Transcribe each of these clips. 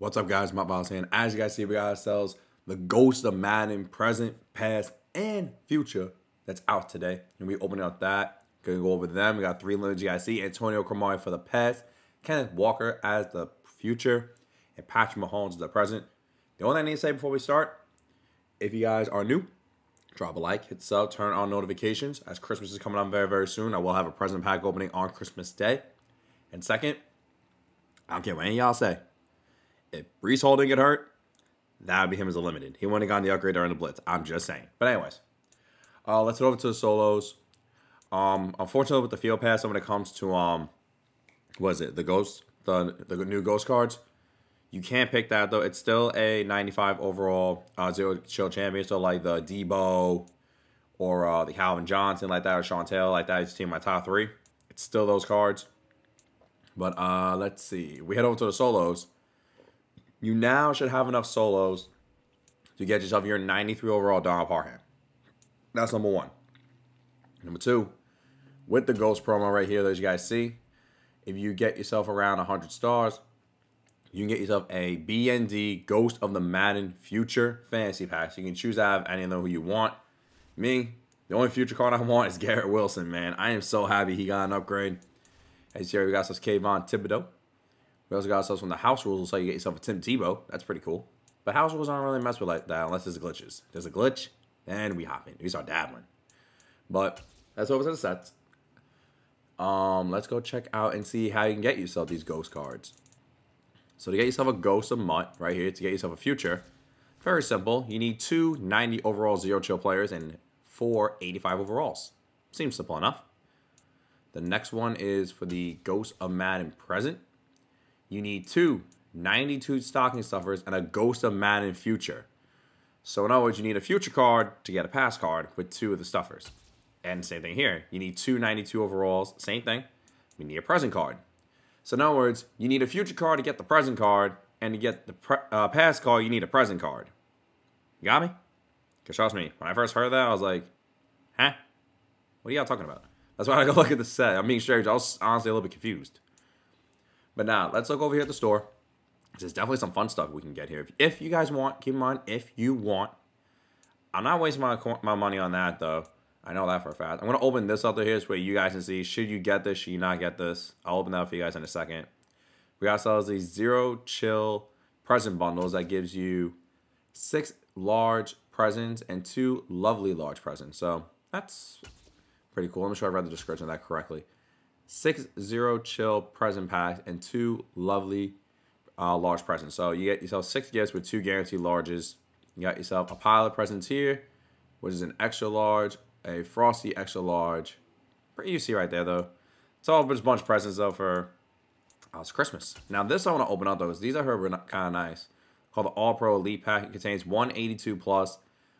What's up, guys? My boss here. As you guys see, we got ourselves the Ghost of Madden present, past, and future that's out today. And we opening up that. Gonna go over them. We got three limited see. Antonio Cromartie for the past, Kenneth Walker as the future, and Patrick Mahomes as the present. The only thing I need to say before we start, if you guys are new, drop a like, hit sub, turn on notifications. As Christmas is coming up very, very soon, I will have a present pack opening on Christmas Day. And second, I don't care what any y'all say. If Breece Hall didn't get hurt, that would be him as a limited. He wouldn't have gotten the upgrade during the blitz. I'm just saying. But anyways, uh, let's head over to the solos. Um, unfortunately, with the field pass, when it comes to um, what is it? The ghost, the the new ghost cards. You can't pick that though. It's still a 95 overall uh, zero chill champion. So like the Debo or uh, the Calvin Johnson like that or Chantel like that. is team my top three. It's still those cards. But uh, let's see. We head over to the solos you now should have enough solos to get yourself your 93 overall Donald Parham. That's number one. Number two, with the Ghost promo right here that you guys see, if you get yourself around 100 stars, you can get yourself a BND Ghost of the Madden Future Fantasy Pack. So you can choose out of any of them who you want. Me, the only future card I want is Garrett Wilson, man. I am so happy he got an upgrade. As see, we got us Kayvon Thibodeaux. We also got ourselves from the house rules, so you get yourself a Tim Tebow. That's pretty cool. But house rules aren't really mess with like that unless there's glitches. There's a glitch, and we hop in. We start dabbling. But that's over to the sets. Um, let's go check out and see how you can get yourself these ghost cards. So to get yourself a ghost of MUT right here, to get yourself a future, very simple. You need two 90 overall zero chill players and four 85 overalls. Seems simple enough. The next one is for the Ghost of Madden present you need two 92 stocking stuffers and a Ghost of Madden future. So in other words, you need a future card to get a pass card with two of the stuffers. And same thing here. You need two 92 overalls. Same thing. You need a present card. So in other words, you need a future card to get the present card, and to get the uh, pass card, you need a present card. You got me? Because trust me, when I first heard that, I was like, huh? What are y'all talking about? That's why I go look at the set. I'm being straight. I was honestly a little bit confused. But now, let's look over here at the store. There's definitely some fun stuff we can get here. If, if you guys want, keep in mind, if you want. I'm not wasting my, my money on that, though. I know that for a fact. I'm going to open this up there here so you guys can see, should you get this, should you not get this. I'll open that up for you guys in a second. We got ourselves these zero chill present bundles that gives you six large presents and two lovely large presents. So that's pretty cool. Me sure I read the description of that correctly six zero chill present packs, and two lovely uh, large presents. So you get yourself six gifts with two guaranteed larges. You got yourself a pile of presents here, which is an extra large, a frosty extra large. Pretty easy right there though. It's all just a bunch of presents though for oh, it's Christmas. Now this I want to open up though because these are kind of nice. Called the All Pro Elite Pack. It contains 182 plus,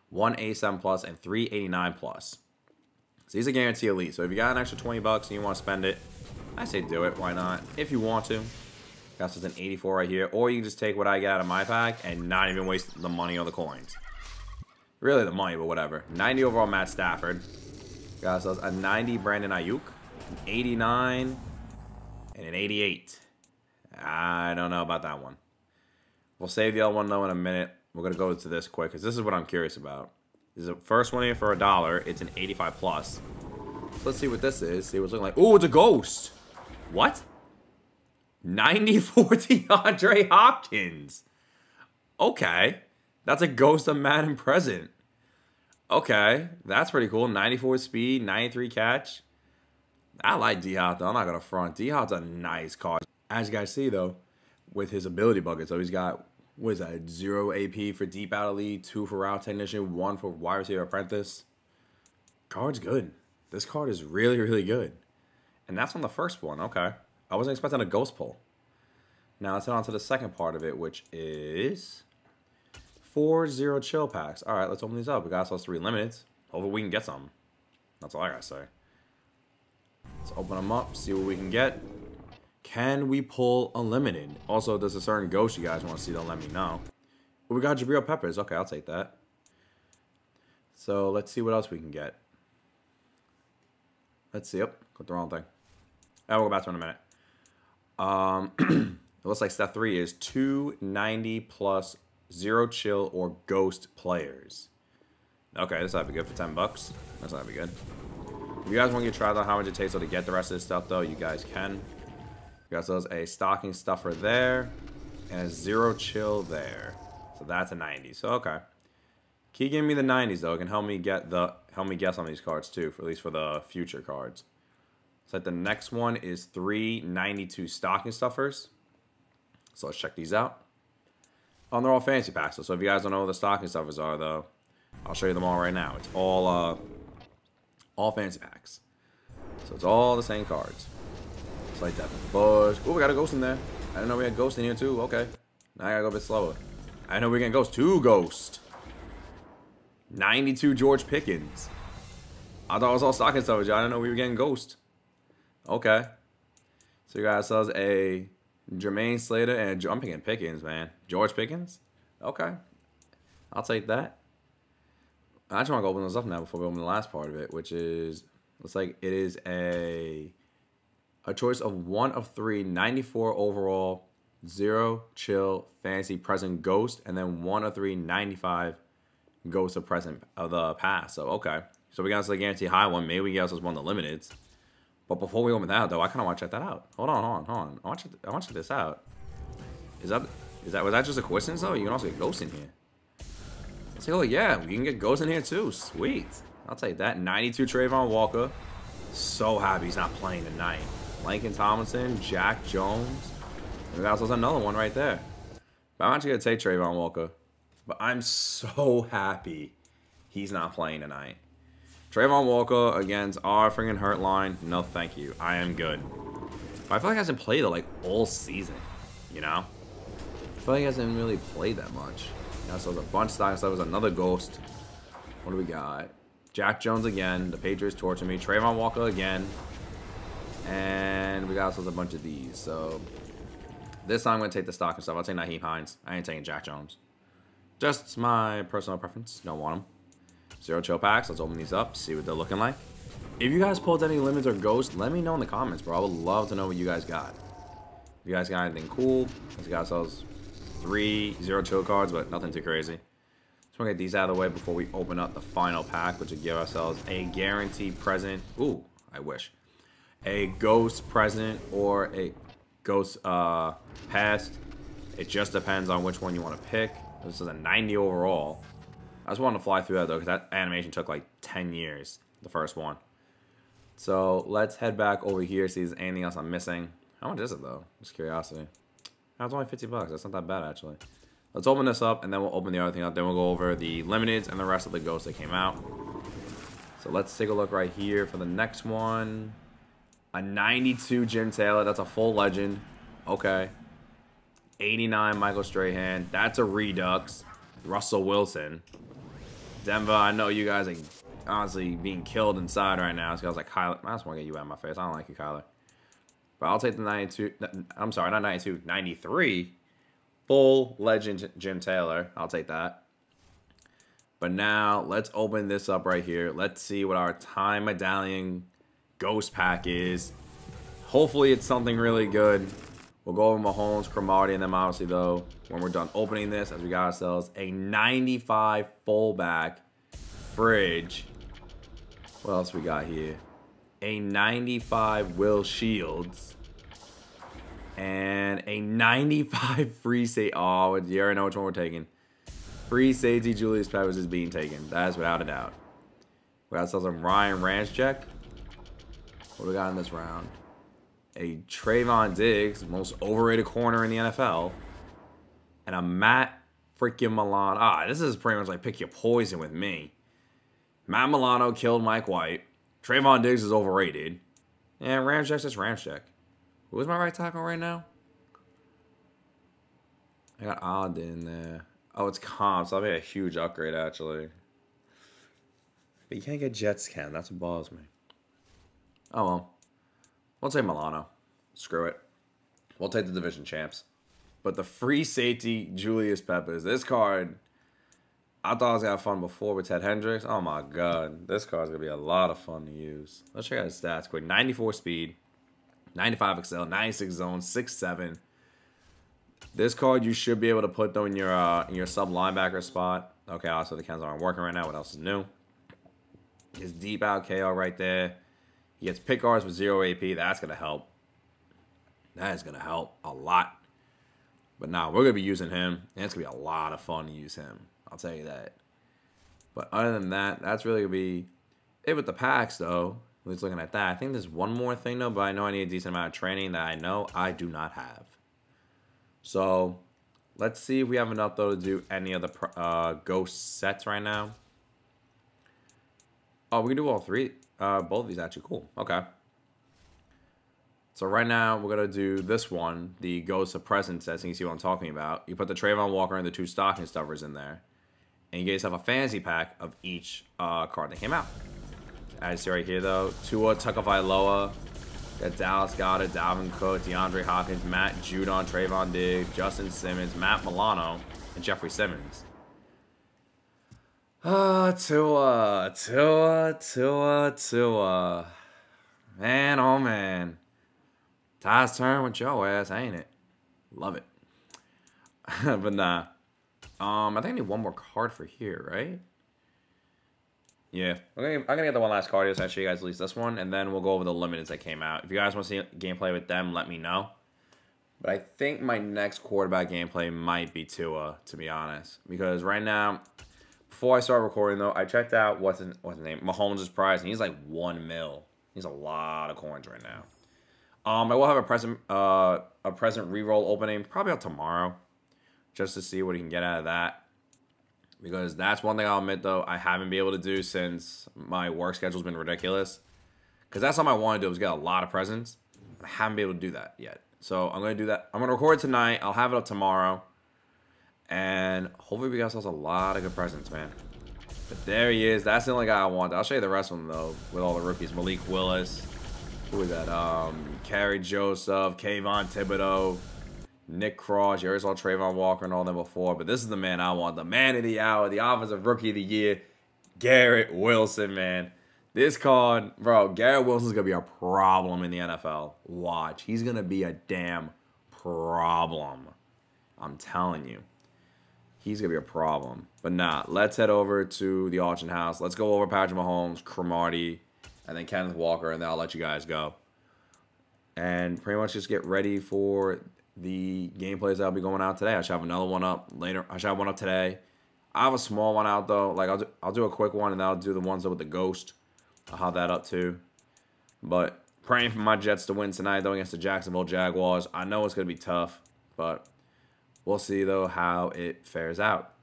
187 plus, and 389 plus. So these are guarantee elite. So if you got an extra 20 bucks and you want to spend it, I say do it. Why not? If you want to. Got us an 84 right here. Or you can just take what I get out of my pack and not even waste the money or the coins. Really the money, but whatever. 90 overall Matt Stafford. Got ourselves a 90 Brandon Aiyuk. An 89. And an 88. I don't know about that one. We'll save the other one though in a minute. We're going to go to this quick because this is what I'm curious about. This is the first one here for a dollar. It's an 85 plus. let's see what this is. See what's looking like. Oh, it's a ghost. What? 94 DeAndre Hopkins. Okay. That's a ghost of Madden present. Okay. That's pretty cool. 94 speed, 93 catch. I like D-Hop, though. I'm not going to front. D-Hop's a nice card. As you guys see, though, with his ability bucket. So he's got what is that? Zero AP for deep out elite, two for route technician, one for wide receiver apprentice. Card's good. This card is really, really good. And that's on the first one. Okay. I wasn't expecting a ghost pull. Now let's head on to the second part of it, which is four zero chill packs. All right, let's open these up. We got ourselves three limiteds. Hopefully we can get some. That's all I gotta say. Let's open them up, see what we can get. Can we pull unlimited? Also, there's a certain ghost you guys want to see, don't let me know. But we got Jabril Peppers. Okay, I'll take that. So let's see what else we can get. Let's see. Yep, got the wrong thing. I will go back to it in a minute. Um, It looks like step three is 290 plus zero chill or ghost players. Okay, this might be good for 10 bucks. That's not be good. If you guys want to get tried on how much it takes to get the rest of this stuff, though, you guys can. You guys there's a stocking stuffer there and a zero chill there. So that's a 90. So okay. Keep giving me the 90s though. It can help me get the help me guess on these cards too, for at least for the future cards. So the next one is 392 stocking stuffers. So let's check these out. Oh, they're all fancy packs. So if you guys don't know what the stocking stuffers are though, I'll show you them all right now. It's all uh all fancy packs. So it's all the same cards. Like that. Bush. Oh, we got a ghost in there. I didn't know we had ghost in here too. Okay. Now I gotta go a bit slower. I know we're getting ghost. Two ghost. 92 George Pickens. I thought it was all stocking stuff. I didn't know we were getting ghost. Okay. So you got ourselves a Jermaine Slater and I'm picking Pickens, man. George Pickens? Okay. I'll take that. I just want to open this up now before we open the last part of it, which is looks like it is a a choice of one of three, 94 overall, zero chill, fancy, present, ghost, and then one of three, 95 ghost of present of the past. So okay. So we got the guarantee high one. Maybe we get us one of the limiteds. But before we open that though, I kinda wanna check that out. Hold on, hold on, hold on. I want to I want to check this out. Is that is that was that just a coincidence though? You can also get ghosts in here. Say, oh yeah, we can get ghosts in here too. Sweet. I'll take that. 92 Travon Walker. So happy he's not playing tonight. Laken Tomlinson, Jack Jones. And was another one right there. But I'm actually gonna take Travon Walker. But I'm so happy he's not playing tonight. Travon Walker against our freaking hurt line. No, thank you. I am good. But I feel like he hasn't played it like all season. You know? I feel like he hasn't really played that much. Yeah, so the bunch style stuff was another ghost. What do we got? Jack Jones again. The Patriots torture me. Travon Walker again. And we got also a bunch of these. So this time I'm going to take the stock and stuff. I'll take Nyheim Hines. I ain't taking Jack Jones. Just my personal preference. Don't want them. Zero chill packs. Let's open these up. See what they're looking like. If you guys pulled any limits or ghosts, let me know in the comments, bro. I would love to know what you guys got. If you guys got anything cool, let's ourselves three zero chill cards, but nothing too crazy. Just want to get these out of the way before we open up the final pack, which would give ourselves a guaranteed present. Ooh, I wish. A ghost present or a ghost uh, past. It just depends on which one you want to pick. This is a 90 overall. I just wanted to fly through that though, because that animation took like 10 years, the first one. So let's head back over here, see if there's anything else I'm missing. How much is it though? Just curiosity. That's only 50 bucks. That's not that bad, actually. Let's open this up, and then we'll open the other thing up. Then we'll go over the limiteds and the rest of the ghosts that came out. So let's take a look right here for the next one. A 92 Jim Taylor. That's a full legend. Okay. 89 Michael Strahan. That's a Redux. Russell Wilson. Denver, I know you guys are honestly being killed inside right now. I was like, Kyler, I just want to get you out of my face. I don't like you, Kyler. But I'll take the 92. I'm sorry, not 92, 93. Full legend Jim Taylor. I'll take that. But now let's open this up right here. Let's see what our time medallion ghost pack is. Hopefully it's something really good. We'll go over Mahomes, Cromartie, and then obviously though, when we're done opening this, as we got ourselves a 95 fullback fridge. What else we got here? a 95 Will Shields, and a 95 free safety. Oh, you already know which one we're taking. Free safety Julius Peppers is being taken. That is without a doubt. We got some Ryan Ramczyk. What do we got in this round? A Trevon Diggs, most overrated corner in the NFL. And a Matt freaking Milano. Ah, this is pretty much like pick your poison with me. Matt Milano killed Mike White. Trevon Diggs is overrated. And Ramczyk's just Ramczyk. Who is my right tackle right now? I got Odd in there. Oh, it's comp, so that'll be a huge upgrade, actually. But you can't get Jets Cam. That's what bothers me. Oh, well. We'll take Milano. Screw it. We'll take the division champs. But the free safety, Julius Peppers. This card I thought I was gonna have fun before with Ted Hendricks. Oh my god, this card's gonna be a lot of fun to use. Let's check out his stats quick. 94 speed, 95 excel, 96 zone, 6'7, This card you should be able to put though in your uh, in your sub linebacker spot. Okay, also the cans aren't working right now. What else is new? His deep out KO right there. He gets pick guards with zero AP. That's gonna help. That is gonna help a lot. But now nah, we're gonna be using him, and it's gonna be a lot of fun to use him. I'll tell you that. But other than that, that's really gonna be it with the packs though. At least looking at that. I think there's one more thing though, but I know I need a decent amount of training that I know I do not have. So let's see if we have enough though to do any of the uh, ghost sets right now. Oh, we can do all three. Uh, both of these actually cool. Okay. So right now we're gonna do this one, the Ghost of Presence. So you see what I'm talking about. You put the Travon Walker and the two stocking stuffers in there, and you get yourself a fantasy pack of each uh, card that came out. As you see right here though, Tua Tagovailoa, got Dallas Goedert, Dalvin Cook, DeAndre Hopkins, Matt Judon, Trevon Diggs, Justin Simmons, Matt Milano, and Jeffrey Simmons. Ah, Tua, Tua, Tua, Tua. Man, oh man. Ty's turn with your ass, ain't it? Love it. but nah. Um, I think I need one more card for here, right? Yeah, I'm gonna, I'm gonna get the one last card here so I show you guys at least this one, and then we'll go over the limiteds that came out. If you guys want to see gameplay with them, let me know. But I think my next quarterback gameplay might be Tua, to be honest, because right now before I start recording though, I checked out what's his, what's his name, Mahomes' price, and he's like one mil. He's a lot of coins right now. Um, I will have a present uh a present reroll opening probably out tomorrow, just to see what he can get out of that. Because that's one thing I'll admit though I haven't been able to do since my work schedule's been ridiculous. Because that's something I want to do was get a lot of presents. I haven't been able to do that yet. So I'm gonna do that. I'm gonna record tonight. I'll have it up tomorrow. And hopefully we got ourselves a lot of good presents, man. But there he is. That's the only guy I want. I'll show you the rest of them, though, with all the rookies. Malik Willis. Who is that? Um, Kerby Joseph, Kayvon Thibodeaux, Nick Cross. You already saw Travon Walker and all them before. But this is the man I want. The man of the hour, the offensive rookie of the year, Garrett Wilson, man. This card, bro, Garrett Wilson's going to be a problem in the NFL. Watch. He's going to be a damn problem. I'm telling you he's gonna be a problem. But nah, let's head over to the auction house. Let's go over Patrick Mahomes, Cromartie, and then Kenneth Walker, and then I'll let you guys go. And pretty much just get ready for the gameplays that'll be going out today. I should have another one up later. I should have one up today. I have a small one out though. Like I'll do, I'll do a quick one, and then I'll do the ones with the ghost. I'll have that up too. But praying for my Jets to win tonight though against the Jacksonville Jaguars. I know it's gonna be tough, but We'll see, though, how it fares out.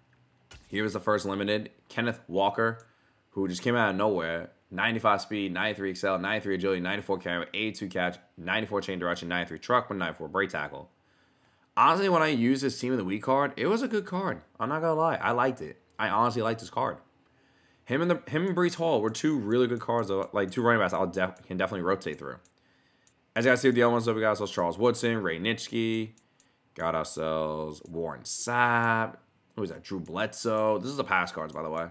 Here's the first limited Kenneth Walker, who just came out of nowhere. 95 speed, 93 excel, 93 agility, 94 carry, 82 catch, 94 chain direction, 93 truck with 94 break tackle. Honestly, when I used this team of the week card, it was a good card. I'm not gonna lie, I liked it. I honestly liked this card. Him and the him and Breece Hall were two really good cards, though, like two running backs. I'll def, can definitely rotate through. As you guys see with the other ones, we got ourselves Charles Woodson, Ray Nitschke, Got ourselves Warren Sapp. Who is that? Drew Bledsoe. This is the pass cards, by the way.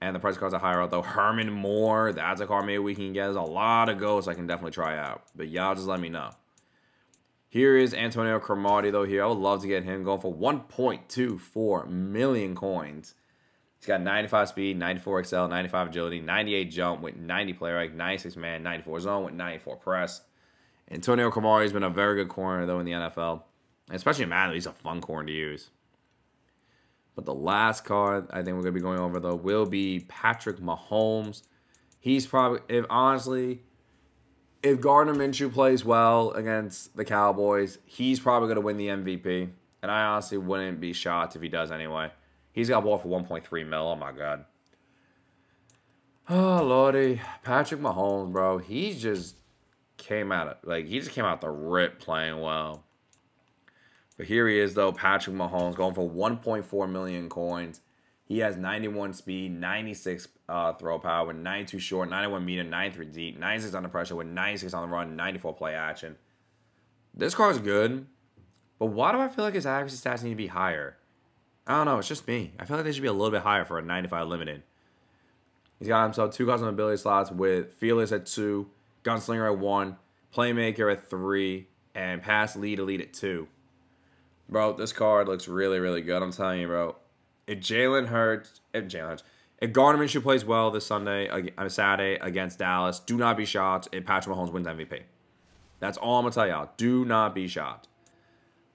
And the price cards are higher though. Herman Moore. That's a card maybe we can get. There's a lot of ghosts I can definitely try out. But y'all just let me know. Here is Antonio Cromartie, though, here. I would love to get him going for 1.24 million coins. He's got 95 speed, 94 XL, 95 agility, 98 jump with 90 player like 96 man, 94 zone with 94 press. Antonio Cromartie has been a very good corner, though, in the NFL. Especially Madden, he's a fun corn to use. But the last card I think we're going to be going over, though, will be Patrick Mahomes. He's probably, if honestly, if Gardner Minshew plays well against the Cowboys, he's probably going to win the MVP. And I honestly wouldn't be shocked if he does anyway. He's got ball for 1.3 mil. Oh, my God. Oh, Lordy. Patrick Mahomes, bro. He just came out of, like, he just came out the rip playing well. But here he is, though, Patrick Mahomes going for 1.4 million coins. He has 91 speed, 96 uh, throw power, with 92 short, 91 meter, 93 deep, 96 under pressure, with 96 on the run, 94 play action. This card's good, but why do I feel like his accuracy stats need to be higher? I don't know. It's just me. I feel like they should be a little bit higher for a 95 limited. He's got himself two custom ability slots with Fearless at two, Gunslinger at one, Playmaker at three, and Pass Lead Elite at two. Bro, this card looks really, really good. I'm telling you, bro. If Jalen Hurts, if Jalen Hurts, if Gardner Minshew plays well this Sunday, on Saturday against Dallas, do not be shocked if Patrick Mahomes wins MVP. That's all I'm gonna tell y'all. Do not be shocked.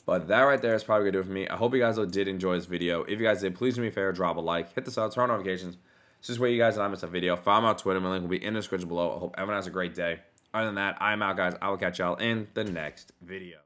But that right there is probably gonna do it for me. I hope you guys did enjoy this video. If you guys did, please do me a favor, drop a like, hit the sub, turn on notifications. This is where you guys not miss a video. Follow me on Twitter. My link will be in the description below. I hope everyone has a great day. Other than that, I'm out, guys. I will catch y'all in the next video.